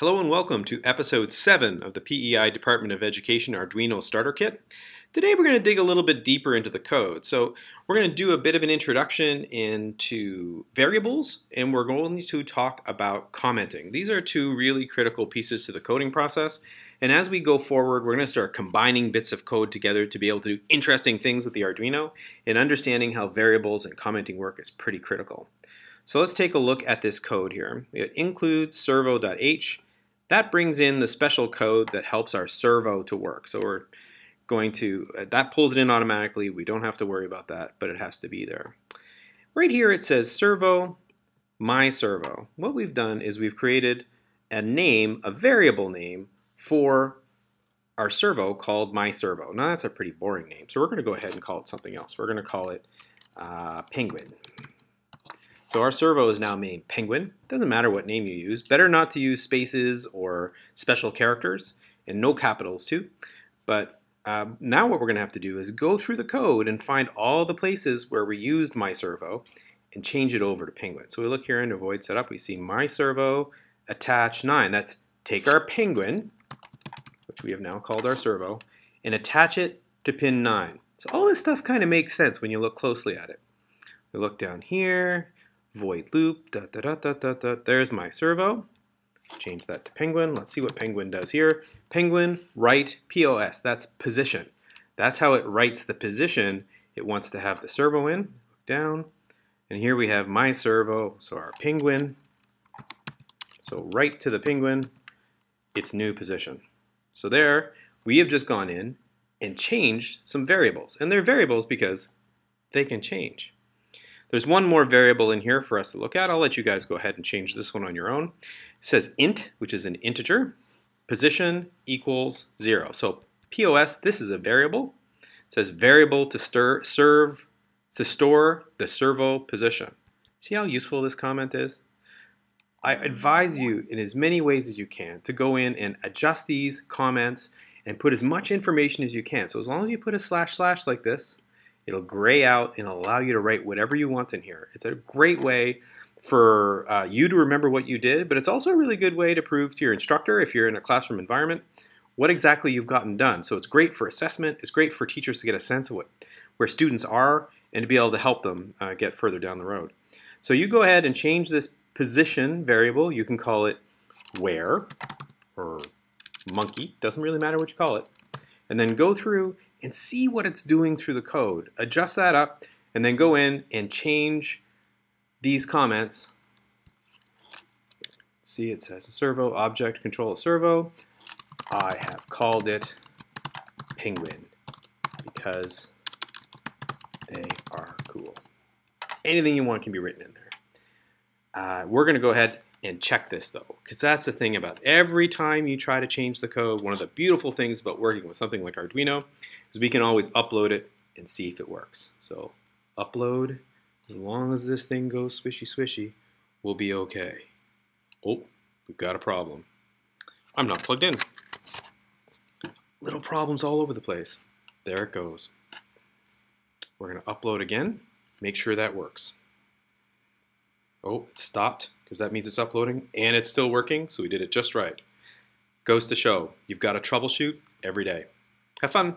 Hello and welcome to episode 7 of the PEI Department of Education Arduino Starter Kit. Today we're going to dig a little bit deeper into the code. So we're going to do a bit of an introduction into variables and we're going to talk about commenting. These are two really critical pieces to the coding process and as we go forward we're going to start combining bits of code together to be able to do interesting things with the Arduino and understanding how variables and commenting work is pretty critical. So let's take a look at this code here. It includes servo.h that brings in the special code that helps our servo to work. So we're going to, uh, that pulls it in automatically. We don't have to worry about that, but it has to be there. Right here it says servo, my servo. What we've done is we've created a name, a variable name for our servo called my servo. Now that's a pretty boring name, so we're going to go ahead and call it something else. We're going to call it uh, penguin. So our servo is now named Penguin. Doesn't matter what name you use. Better not to use spaces or special characters, and no capitals too. But um, now what we're going to have to do is go through the code and find all the places where we used my servo and change it over to Penguin. So we look here in Void Setup, we see my servo attach 9. That's take our Penguin, which we have now called our servo, and attach it to pin 9. So all this stuff kind of makes sense when you look closely at it. We look down here, void loop, da, da, da, da, da, da. there's my servo. Change that to penguin. Let's see what penguin does here. Penguin, write, POS, that's position. That's how it writes the position it wants to have the servo in. Down. And here we have my servo, so our penguin. So write to the penguin its new position. So there, we have just gone in and changed some variables. And they're variables because they can change. There's one more variable in here for us to look at. I'll let you guys go ahead and change this one on your own. It says int, which is an integer, position equals zero. So POS, this is a variable. It says variable to stir, serve, to store the servo position. See how useful this comment is? I advise you in as many ways as you can to go in and adjust these comments and put as much information as you can. So as long as you put a slash slash like this, It'll gray out and allow you to write whatever you want in here. It's a great way for uh, you to remember what you did, but it's also a really good way to prove to your instructor, if you're in a classroom environment, what exactly you've gotten done. So it's great for assessment. It's great for teachers to get a sense of what where students are and to be able to help them uh, get further down the road. So you go ahead and change this position variable. You can call it where or monkey. Doesn't really matter what you call it. And then go through and see what it's doing through the code. Adjust that up and then go in and change these comments. See, it says servo, object, control servo. I have called it penguin because they are cool. Anything you want can be written in there. Uh, we're going to go ahead and check this though, because that's the thing about every time you try to change the code, one of the beautiful things about working with something like Arduino is we can always upload it and see if it works. So upload, as long as this thing goes swishy swishy, we'll be okay. Oh, we've got a problem. I'm not plugged in. Little problems all over the place. There it goes. We're going to upload again, make sure that works. Oh, it stopped because that means it's uploading and it's still working, so we did it just right. Goes to show, you've got to troubleshoot every day. Have fun.